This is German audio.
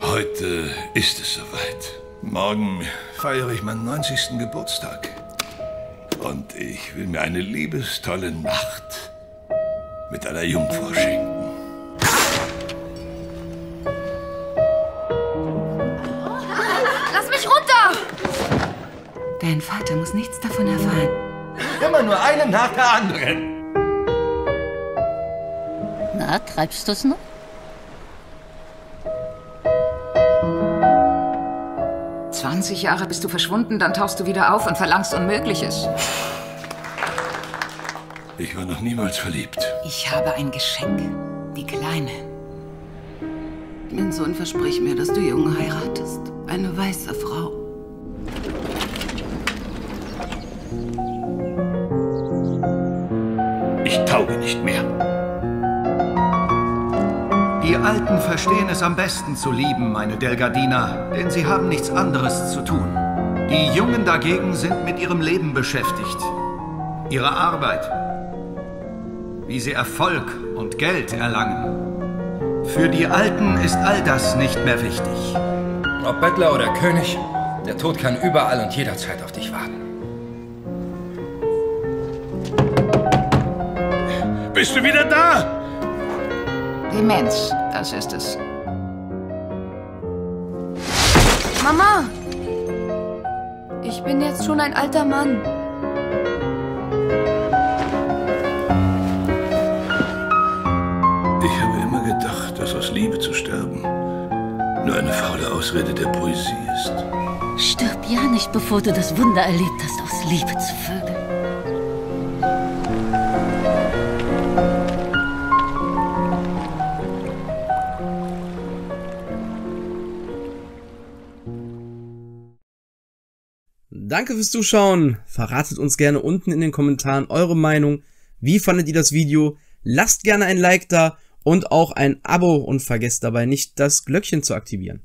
Heute ist es soweit. Morgen feiere ich meinen 90. Geburtstag. Und ich will mir eine liebestolle Nacht mit einer Jungfrau schenken. Lass mich runter! Dein Vater muss nichts davon erfahren. Immer nur einen nach der anderen. Na, treibst du's noch? Zwanzig Jahre bist du verschwunden, dann tauchst du wieder auf und verlangst Unmögliches. Ich war noch niemals verliebt. Ich habe ein Geschenk. Die Kleine. Mein Sohn, versprich mir, dass du Jungen heiratest. Eine weiße Frau. Ich tauge nicht mehr. Die Alten verstehen es am besten zu lieben, meine Delgadina, denn sie haben nichts anderes zu tun. Die Jungen dagegen sind mit ihrem Leben beschäftigt. Ihre Arbeit. Wie sie Erfolg und Geld erlangen. Für die Alten ist all das nicht mehr wichtig. Ob Bettler oder König, der Tod kann überall und jederzeit auf dich warten. Bist du wieder da? Demenz, das ist es. Mama! Ich bin jetzt schon ein alter Mann. Ich habe immer gedacht, dass aus Liebe zu sterben nur eine faule Ausrede der Poesie ist. Stirb ja nicht, bevor du das Wunder erlebt hast, aus Liebe zu vögeln. Danke fürs Zuschauen. Verratet uns gerne unten in den Kommentaren eure Meinung. Wie fandet ihr das Video? Lasst gerne ein Like da und auch ein Abo und vergesst dabei nicht, das Glöckchen zu aktivieren.